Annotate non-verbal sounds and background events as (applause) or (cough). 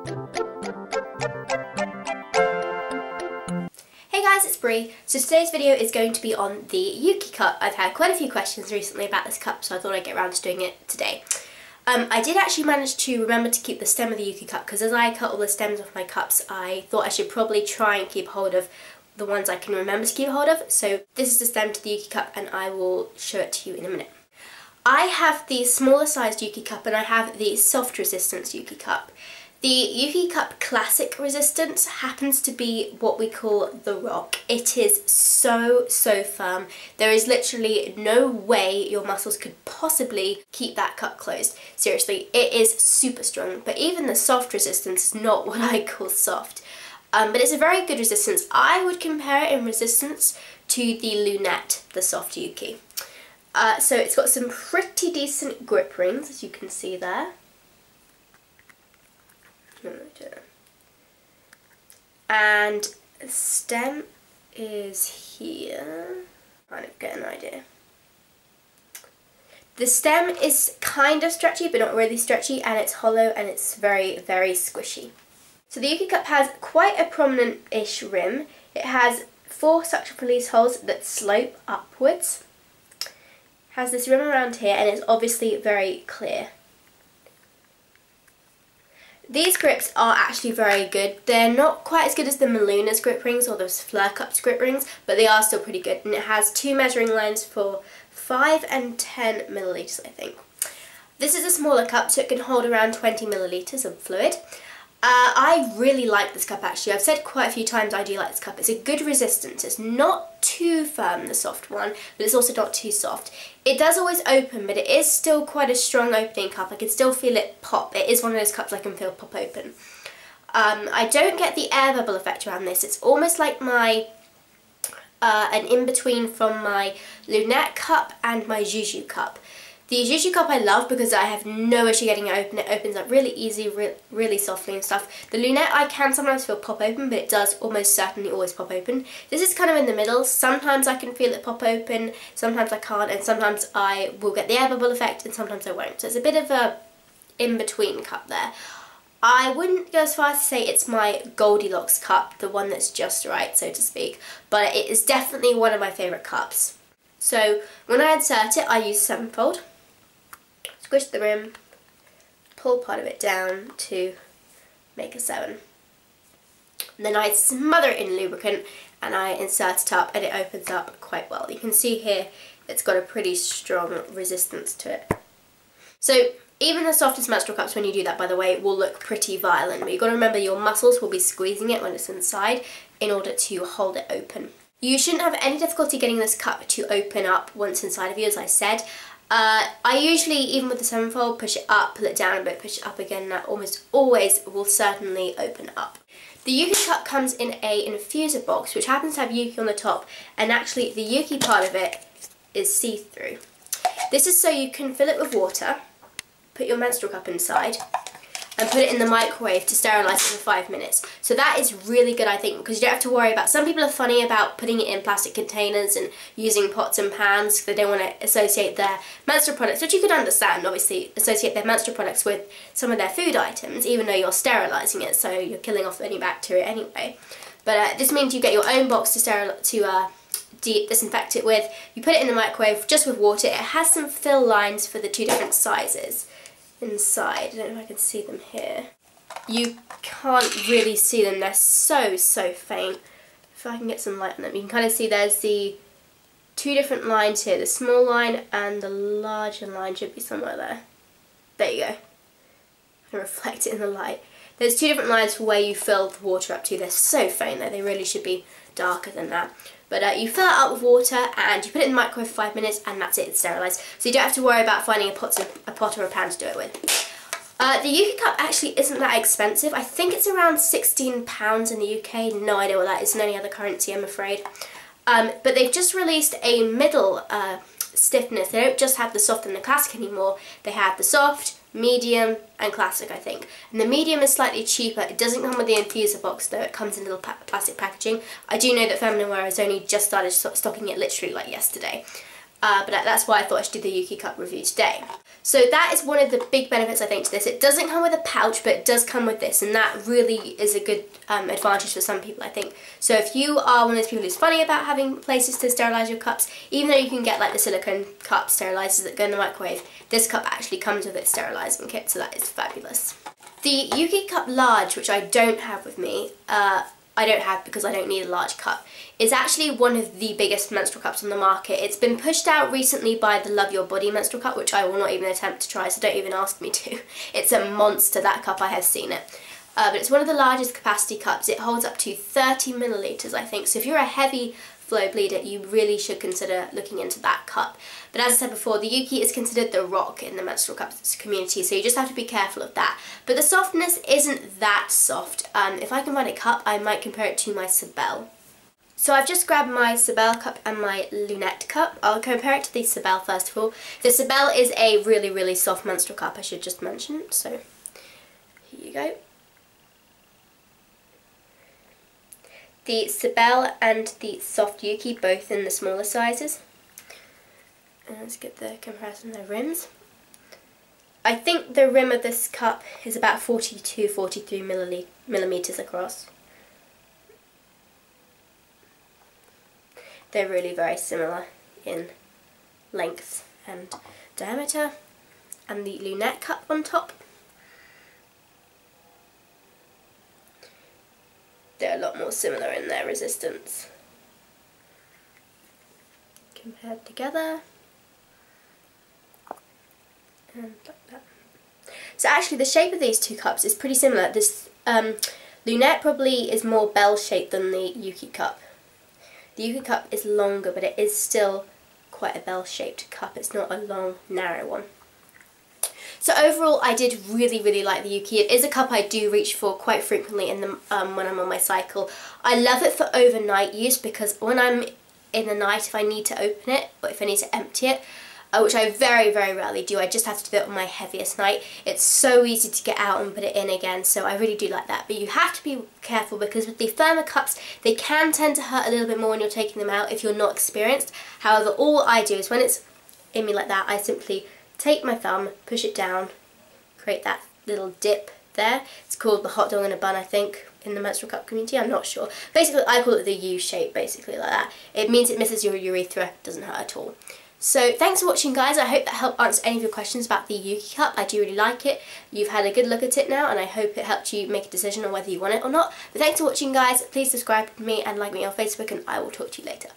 Hey guys, it's Brie. So today's video is going to be on the Yuuki cup. I've had quite a few questions recently about this cup, so I thought I'd get around to doing it today. Um, I did actually manage to remember to keep the stem of the Yuuki cup because as I cut all the stems off my cups, I thought I should probably try and keep hold of the ones I can remember to keep hold of. So this is the stem to the Yuuki cup and I will show it to you in a minute. I have the smaller sized Yuuki cup and I have the soft resistance Yuuki cup. The Yuuki Cup Classic Resistance happens to be what we call the rock. It is so, so firm. There is literally no way your muscles could possibly keep that cup closed. Seriously, it is super strong. But even the soft resistance is not (laughs) what I call soft. Um, but it's a very good resistance. I would compare it in resistance to the Lunette, the soft Yuuki. Uh, so it's got some pretty decent grip rings, as you can see there. And stem is here. Kind of get an idea. The stem is kind of stretchy, but not really stretchy, and it's hollow and it's very, very squishy. So the Yuuki Cup has quite a prominent-ish rim. It has four suction release holes that slope upwards. Has this rim around here, and it's obviously very clear. These grips are actually very good. They're not quite as good as the MeLuna's grip rings or those Fleur Cups grip rings, but they are still pretty good. And it has two measuring lines for 5 and 10 millilitres, I think. This is a smaller cup, so it can hold around 20 millilitres of fluid. Uh, I really like this cup actually. I've said quite a few times I do like this cup. It's a good resistance. It's not too firm, the soft one, but it's also not too soft. It does always open, but it is still quite a strong opening cup. I can still feel it pop. It is one of those cups I can feel pop open. Um, I don't get the air bubble effect around this. It's almost like my uh, an in-between from my Lunette cup and my Juju cup. The Juju cup I love because I have no issue getting it open. It opens up really easy, re really softly and stuff. The Lunette I can sometimes feel pop open, but it does almost certainly always pop open. This is kind of in the middle. Sometimes I can feel it pop open, sometimes I can't, and sometimes I will get the air bubble effect and sometimes I won't. So it's a bit of a in-between cup there. I wouldn't go as far as to say it's my Goldilocks cup, the one that's just right, so to speak, but it is definitely one of my favourite cups. So when I insert it, I use sevenfold squish the rim, pull part of it down to make a 7. And then I smother it in lubricant and I insert it up and it opens up quite well. You can see here it's got a pretty strong resistance to it. So even the softest menstrual cups when you do that by the way will look pretty violent but you've got to remember your muscles will be squeezing it when it's inside in order to hold it open. You shouldn't have any difficulty getting this cup to open up once inside of you as I said. Uh, I usually, even with the sevenfold, push it up, pull it down a bit, push it up again, that almost always will certainly open up. The Yuuki cup comes in a infuser box, which happens to have Yuuki on the top, and actually the Yuuki part of it is see-through. This is so you can fill it with water, put your menstrual cup inside, and put it in the microwave to sterilise it for five minutes. So that is really good I think because you don't have to worry about, some people are funny about putting it in plastic containers and using pots and pans because they don't want to associate their menstrual products, which you could understand obviously, associate their menstrual products with some of their food items even though you're sterilising it so you're killing off any bacteria anyway. But uh, this means you get your own box to, steril to uh, disinfect it with. You put it in the microwave just with water. It has some fill lines for the two different sizes inside. I don't know if I can see them here. You can't really see them. They're so, so faint. If I can get some light on them. You can kind of see there's the two different lines here. The small line and the larger line should be somewhere there. There you go. I reflect it in the light. There's two different lines for where you fill the water up to. They're so faint though. They really should be darker than that. But uh, you fill it up with water and you put it in the microwave for five minutes and that's it, it's sterilised. So you don't have to worry about finding a pot, a pot or a pan to do it with. Uh, the Yuuki cup actually isn't that expensive. I think it's around £16 in the UK. No idea what that is in any other currency, I'm afraid. Um, but they've just released a middle uh, stiffness. They don't just have the soft and the classic anymore. They have the soft, medium and classic I think. And the medium is slightly cheaper. It doesn't come with the infuser box though, it comes in little pa plastic packaging. I do know that Feminine Wear has only just started stocking it literally like yesterday. Uh, but that's why I thought I should do the Yuuki Cup review today. So that is one of the big benefits I think to this. It doesn't come with a pouch, but it does come with this, and that really is a good um, advantage for some people, I think. So if you are one of those people who's funny about having places to sterilise your cups, even though you can get like the silicone cup sterilisers that go in the microwave, this cup actually comes with its sterilising kit, so that is fabulous. The Yuuki Cup Large, which I don't have with me, uh, I don't have because I don't need a large cup, It's actually one of the biggest menstrual cups on the market. It's been pushed out recently by the Love Your Body menstrual cup, which I will not even attempt to try, so don't even ask me to. (laughs) It's a monster, that cup, I have seen it. Uh, but it's one of the largest capacity cups. It holds up to 30 millilitres, I think. So if you're a heavy flow bleeder, you really should consider looking into that cup. But as I said before, the Yuuki is considered the rock in the menstrual cups community, so you just have to be careful of that. But the softness isn't that soft. Um, if I can find a cup, I might compare it to my SiBell. So I've just grabbed my SiBell cup and my Lunette cup. I'll compare it to the SiBell first of all. The SiBell is a really, really soft menstrual cup, I should just mention. So here you go. The SiBell and the Soft Yuuki, both in the smaller sizes. And let's get the comparison of the rims. I think the rim of this cup is about 42-43 millimeters across. They're really very similar in length and diameter. And the lunette cup on top. They're a lot more similar in their resistance. Compared together. And like that. So actually the shape of these two cups is pretty similar. This um, lunette probably is more bell shaped than the Yuuki cup. The Yuuki cup is longer, but it is still quite a bell-shaped cup. It's not a long, narrow one. So overall, I did really, really like the Yuuki. It is a cup I do reach for quite frequently in the, um, when I'm on my cycle. I love it for overnight use because when I'm in the night, if I need to open it or if I need to empty it, uh, which I very, very rarely do. I just have to do it on my heaviest night. It's so easy to get out and put it in again, so I really do like that. But you have to be careful because with the firmer cups, they can tend to hurt a little bit more when you're taking them out if you're not experienced. However, all I do is when it's in me like that, I simply take my thumb, push it down, create that little dip there. It's called the hot dog in a bun, I think, in the menstrual cup community. I'm not sure. Basically, I call it the U shape, basically, like that. It means it misses your urethra, doesn't hurt at all. So thanks for watching guys, I hope that helped answer any of your questions about the Yuuki Cup, I do really like it. You've had a good look at it now and I hope it helped you make a decision on whether you want it or not. But thanks for watching guys, please subscribe to me and like me on Facebook and I will talk to you later.